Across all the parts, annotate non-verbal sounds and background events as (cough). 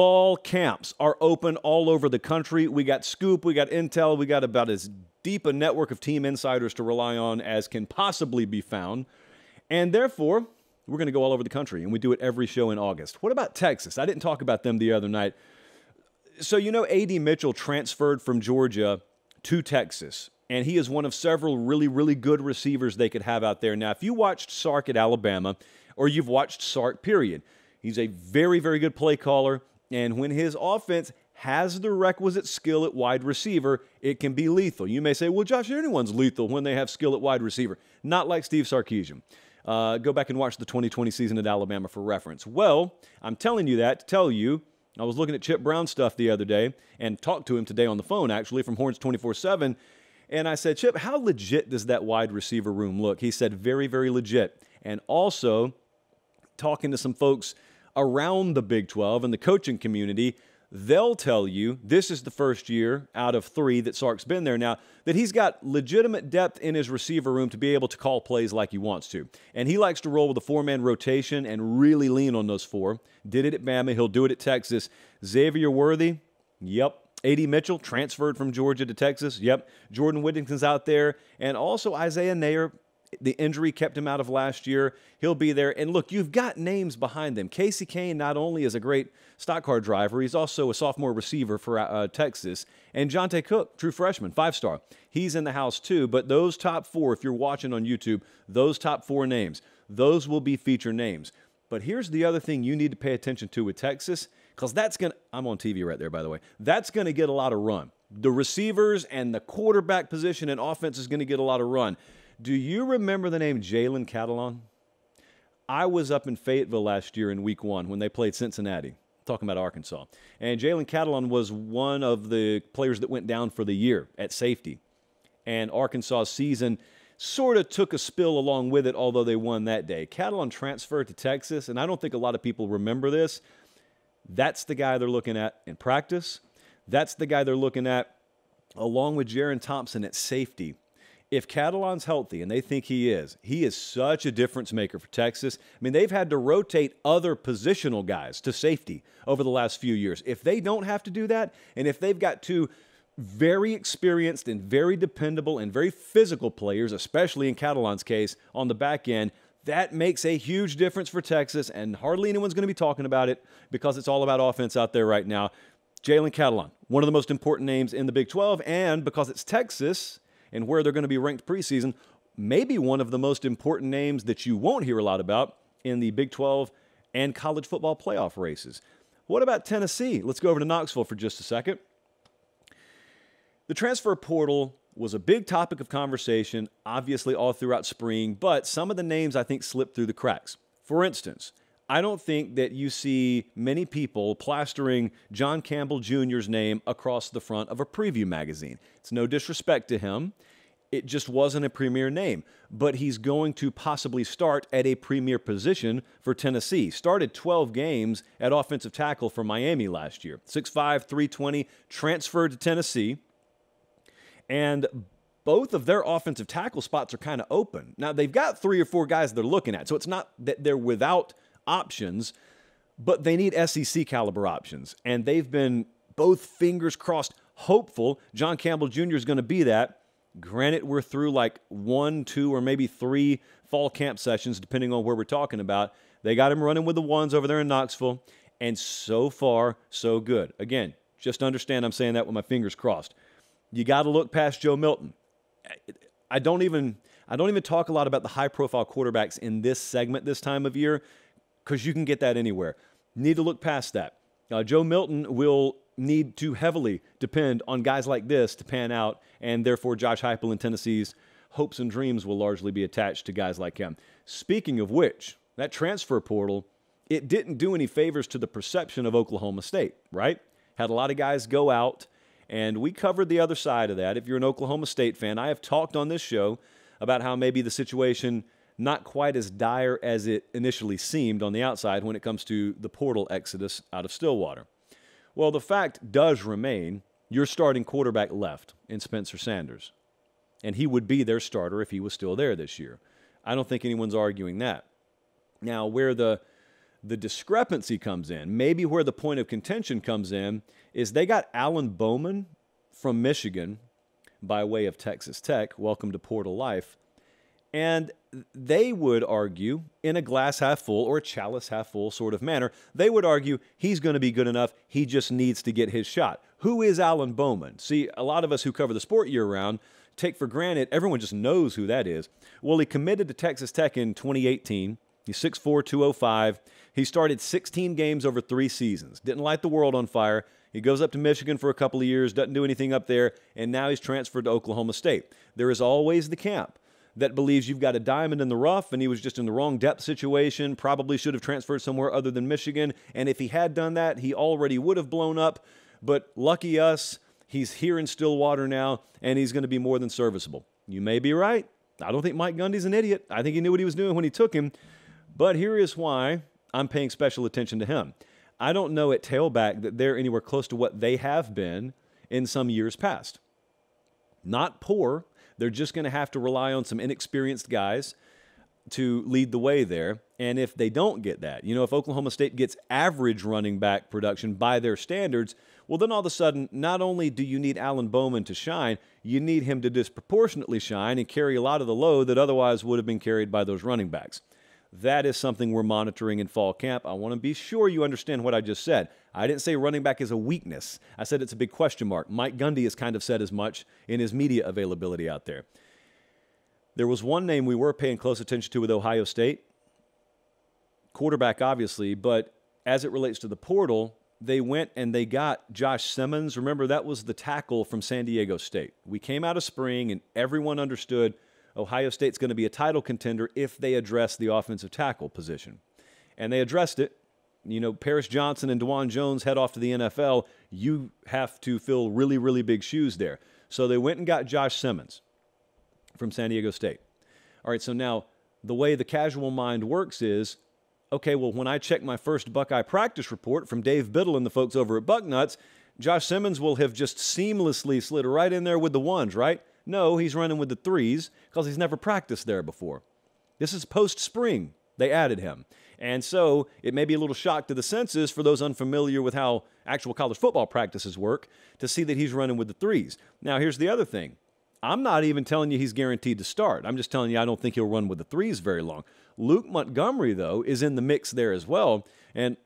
fall camps are open all over the country. We got scoop, we got intel, we got about as deep a network of team insiders to rely on as can possibly be found. And therefore, we're going to go all over the country, and we do it every show in August. What about Texas? I didn't talk about them the other night. So, you know, A.D. Mitchell transferred from Georgia to Texas, and he is one of several really, really good receivers they could have out there. Now, if you watched Sark at Alabama, or you've watched Sark, period, he's a very, very good play caller. And when his offense has the requisite skill at wide receiver, it can be lethal. You may say, well, Josh, anyone's lethal when they have skill at wide receiver. Not like Steve Sarkisian. Uh, go back and watch the 2020 season at Alabama for reference. Well, I'm telling you that to tell you. I was looking at Chip Brown stuff the other day and talked to him today on the phone, actually, from Horns 24 7. And I said, Chip, how legit does that wide receiver room look? He said, very, very legit. And also, talking to some folks around the Big 12 and the coaching community, They'll tell you this is the first year out of three that Sark's been there now that he's got legitimate depth in his receiver room to be able to call plays like he wants to. And he likes to roll with a four man rotation and really lean on those four. Did it at Bama, he'll do it at Texas. Xavier Worthy, yep. A.D. Mitchell transferred from Georgia to Texas. Yep. Jordan Whittington's out there. And also Isaiah Neyor the injury kept him out of last year. He'll be there. And look, you've got names behind them. Casey Cain not only is a great stock car driver, he's also a sophomore receiver for uh, Texas. And Johntay Cook, true freshman, five star. He's in the house too. But those top four, if you're watching on YouTube, those top four names, those will be feature names. But here's the other thing you need to pay attention to with Texas, because that's going to, I'm on TV right there, by the way, that's going to get a lot of run. The receivers and the quarterback position and offense is going to get a lot of run. Do you remember the name Jalen Catalon? I was up in Fayetteville last year in week one when they played Cincinnati, talking about Arkansas. And Jalen Catalon was one of the players that went down for the year at safety. And Arkansas' season sort of took a spill along with it, although they won that day. Catalon transferred to Texas, and I don't think a lot of people remember this. That's the guy they're looking at in practice. That's the guy they're looking at along with Jerrin Thompson at safety if Catalon's healthy, and they think he is, he is such a difference maker for Texas. I mean, they've had to rotate other positional guys to safety over the last few years. If they don't have to do that, and if they've got two very experienced and very dependable and very physical players, especially in Catalon's case, on the back end, that makes a huge difference for Texas, and hardly anyone's going to be talking about it because it's all about offense out there right now. Jalen Catalon, one of the most important names in the Big 12, and because it's Texas, and where they're going to be ranked preseason, maybe one of the most important names that you won't hear a lot about in the Big 12 and college football playoff races. What about Tennessee? Let's go over to Knoxville for just a second. The transfer portal was a big topic of conversation, obviously, all throughout spring, but some of the names I think slipped through the cracks. For instance, I don't think that you see many people plastering John Campbell Jr.'s name across the front of a preview magazine. It's no disrespect to him. It just wasn't a premier name, but he's going to possibly start at a premier position for Tennessee. Started 12 games at offensive tackle for Miami last year. 6'5, 320, transferred to Tennessee. And both of their offensive tackle spots are kind of open. Now, they've got three or four guys they're looking at, so it's not that they're without options, but they need SEC caliber options. And they've been both fingers crossed hopeful John Campbell Jr. is going to be that. Granted, we're through like one, two, or maybe three fall camp sessions, depending on where we're talking about. They got him running with the ones over there in Knoxville, and so far, so good. Again, just understand I'm saying that with my fingers crossed. You got to look past Joe Milton. I don't even I don't even talk a lot about the high profile quarterbacks in this segment this time of year because you can get that anywhere. Need to look past that. Uh, Joe Milton will need to heavily depend on guys like this to pan out, and therefore Josh Heupel in Tennessee's hopes and dreams will largely be attached to guys like him. Speaking of which, that transfer portal, it didn't do any favors to the perception of Oklahoma State, right? Had a lot of guys go out, and we covered the other side of that. If you're an Oklahoma State fan, I have talked on this show about how maybe the situation – not quite as dire as it initially seemed on the outside when it comes to the portal exodus out of Stillwater. Well, the fact does remain your starting quarterback left in Spencer Sanders, and he would be their starter if he was still there this year. I don't think anyone's arguing that. Now, where the The discrepancy comes in. Maybe where the point of contention comes in is they got Alan Bowman from Michigan by way of Texas Tech. Welcome to Portal Life. And they would argue, in a glass half full or a chalice half full sort of manner, they would argue he's going to be good enough. He just needs to get his shot. Who is Alan Bowman? See, a lot of us who cover the sport year round take for granted everyone just knows who that is. Well, he committed to Texas Tech in 2018. He's 6'4, 205. He started 16 games over three seasons. Didn't light the world on fire. He goes up to Michigan for a couple of years, doesn't do anything up there, and now he's transferred to Oklahoma State. There is always the camp that believes you've got a diamond in the rough and he was just in the wrong depth situation, probably should have transferred somewhere other than Michigan. And if he had done that, he already would have blown up. But lucky us, he's here in Stillwater now and he's going to be more than serviceable. You may be right. I don't think Mike Gundy's an idiot. I think he knew what he was doing when he took him. But here is why I'm paying special attention to him. I don't know at tailback that they're anywhere close to what they have been in some years past. Not poor, they're just going to have to rely on some inexperienced guys to lead the way there. And if they don't get that, you know, if Oklahoma State gets average running back production by their standards, well, then all of a sudden, not only do you need Alan Bowman to shine, you need him to disproportionately shine and carry a lot of the load that otherwise would have been carried by those running backs. That is something we're monitoring in fall camp. I want to be sure you understand what I just said. I didn't say running back is a weakness. I said it's a big question mark. Mike Gundy has kind of said as much in his media availability out there. There was one name we were paying close attention to with Ohio State, quarterback, obviously, but as it relates to the portal, they went and they got Josh Simmons. Remember, that was the tackle from San Diego State. We came out of spring and everyone understood Ohio State's going to be a title contender if they address the offensive tackle position. And they addressed it. You know, Paris Johnson and Dawand Jones head off to the NFL. You have to fill really, really big shoes there. So they went and got Josh Simmons from San Diego State. All right, so now the way the casual mind works is okay, well, when I check my first Buckeye practice report from Dave Biddle and the folks over at Bucknuts, Josh Simmons will have just seamlessly slid right in there with the ones, right? No, he's running with the threes because he's never practiced there before. This is post spring. They added him. And so it may be a little shock to the senses for those unfamiliar with how actual college football practices work to see that he's running with the threes. Now, here's the other thing I'm not even telling you he's guaranteed to start. I'm just telling you I don't think he'll run with the threes very long. Luke Montgomery, though, is in the mix there as well. And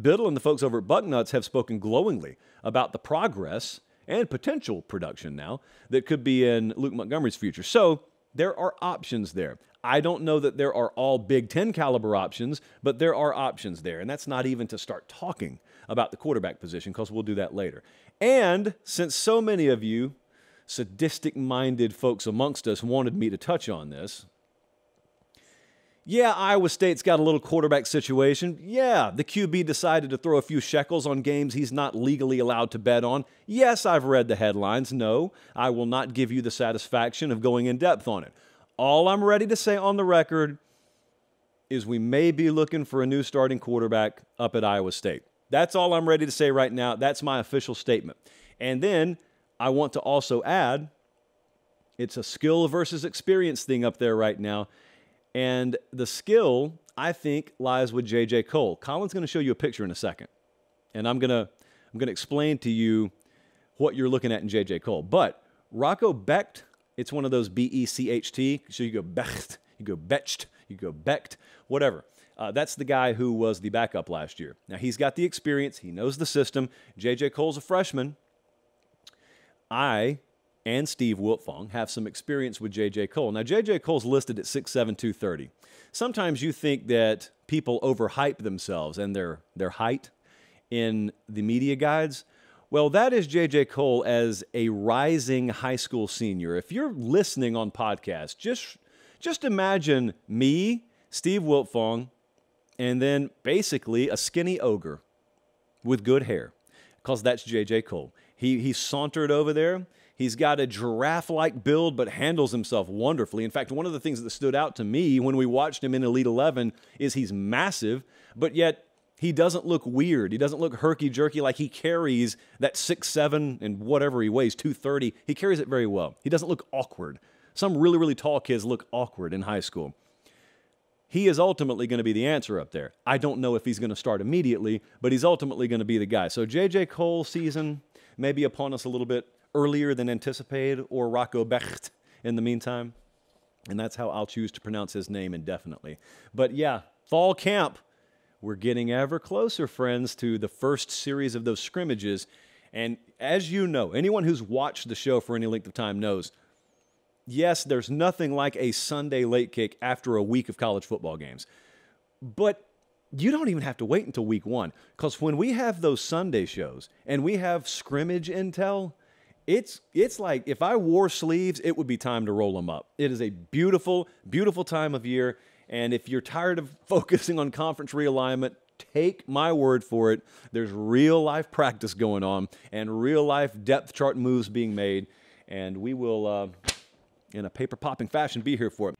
Biddle and the folks over at Bucknuts have spoken glowingly about the progress and potential production now that could be in Luke Montgomery's future. So there are options there. I don't know that there are all Big Ten caliber options, but there are options there. And that's not even to start talking about the quarterback position because we'll do that later. And since so many of you sadistic minded folks amongst us wanted me to touch on this, yeah, Iowa State's got a little quarterback situation. Yeah, the QB decided to throw a few shekels on games he's not legally allowed to bet on. Yes, I've read the headlines. No, I will not give you the satisfaction of going in depth on it. All I'm ready to say on the record is we may be looking for a new starting quarterback up at Iowa State. That's all I'm ready to say right now. That's my official statement. And then I want to also add it's a skill versus experience thing up there right now. And the skill, I think, lies with J.J. Cole. Colin's going to show you a picture in a second. And I'm going to I'm going to explain to you what you're looking at in J.J. Cole. But Rocco Becht, it's one of those B E C H T. So you go Becht, you go Becht, you go Becht, whatever. Uh, that's the guy who was the backup last year. Now he's got the experience, he knows the system. J.J. Cole's a freshman. I and Steve Wiltfong have some experience with J.J. Cole. Now, J.J. Cole's listed at 6'7", 230. Sometimes you think that people overhype themselves and their, their height in the media guides. Well, that is J.J. Cole as a rising high school senior. If you're listening on podcast, just, just imagine me, Steve Wiltfong, and then basically a skinny ogre with good hair, because that's J.J. Cole. He, he sauntered over there He's got a giraffe like build, but handles himself wonderfully. In fact, one of the things that stood out to me when we watched him in Elite 11 is he's massive, but yet he doesn't look weird. He doesn't look herky jerky like he carries that six seven and whatever he weighs, 230. He carries it very well. He doesn't look awkward. Some really, really tall kids look awkward in high school. he is ultimately going to be the answer up there. I don't know if he's going to start immediately, but he's ultimately going to be the guy. So JJ Cole season may be upon us a little bit earlier than anticipated, or Rocco Becht in the meantime. And that's how I'll choose to pronounce his name indefinitely. But yeah, fall camp. We're getting ever closer, friends, to the first series of those scrimmages. And as you know, anyone who's watched the show for any length of time knows yes, there's nothing like a Sunday late kick after a week of college football games. But you don't even have to wait until week one because when we have those Sunday shows and we have scrimmage intel, it's it's like if I wore sleeves, it would be time to roll them up. It is a beautiful, beautiful time of year. And if you're tired of (laughs) focusing on conference realignment, take my word for it. There's real life practice going on and real life depth chart moves being made. And we will, uh, in a paper popping fashion, be here for it.